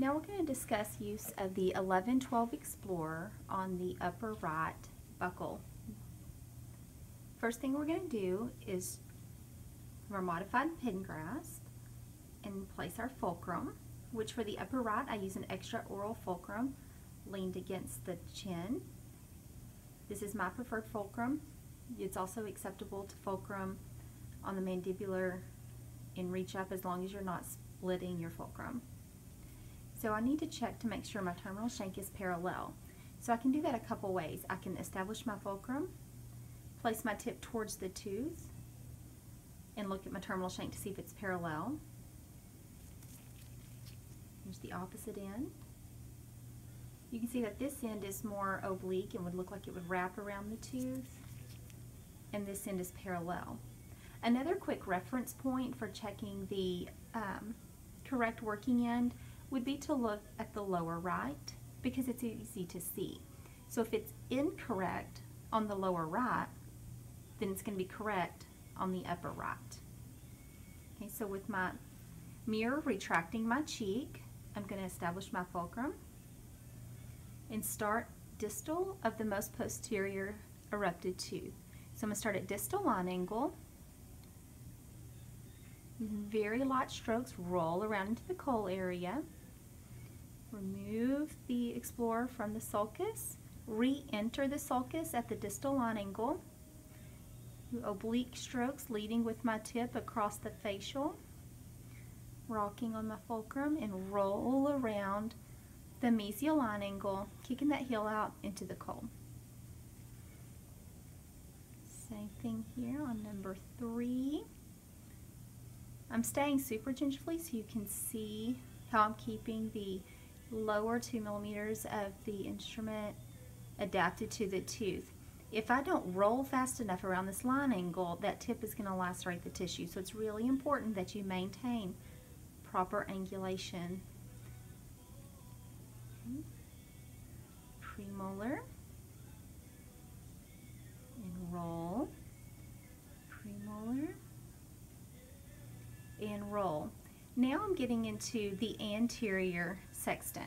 Now we're going to discuss use of the 1112 Explorer on the upper right buccal. First thing we're going to do is our modified pin grasp and place our fulcrum, which for the upper right I use an extra oral fulcrum leaned against the chin. This is my preferred fulcrum. It's also acceptable to fulcrum on the mandibular and reach up as long as you're not splitting your fulcrum. So I need to check to make sure my terminal shank is parallel. So I can do that a couple ways. I can establish my fulcrum, place my tip towards the tooth, and look at my terminal shank to see if it's parallel. Here's the opposite end. You can see that this end is more oblique and would look like it would wrap around the tooth, and this end is parallel. Another quick reference point for checking the um, correct working end would be to look at the lower right because it's easy to see. So if it's incorrect on the lower right, then it's going to be correct on the upper right. Okay, so with my mirror retracting my cheek, I'm going to establish my fulcrum and start distal of the most posterior erupted tooth. So I'm going to start at distal line angle, very light strokes roll around into the col area. Remove the Explorer from the sulcus. Re-enter the sulcus at the distal line angle. Oblique strokes leading with my tip across the facial. Rocking on my fulcrum and roll around the mesial line angle, kicking that heel out into the col. Same thing here on number three. I'm staying super gingerly so you can see how I'm keeping the lower two millimeters of the instrument adapted to the tooth. If I don't roll fast enough around this line angle, that tip is going to lacerate the tissue. So it's really important that you maintain proper angulation. Premolar and roll. Premolar and roll. Now I'm getting into the anterior sextant.